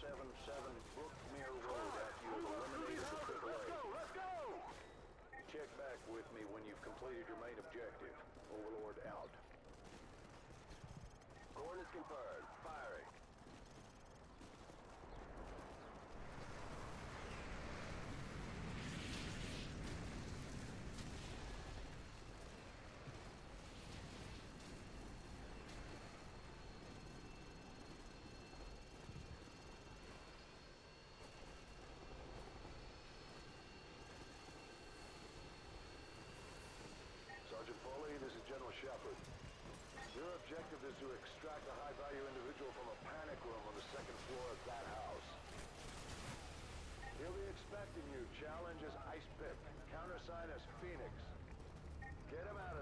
1677 Brookmere Road after you have eliminated the Let's go, let's go! Check back with me when you've completed your main objective. Overlord out. Coordinates confirmed. Your objective is to extract a high-value individual from a panic room on the second floor of that house. He'll be expecting you. Challenge is Ice Pick. Countersign is Phoenix. Get him out of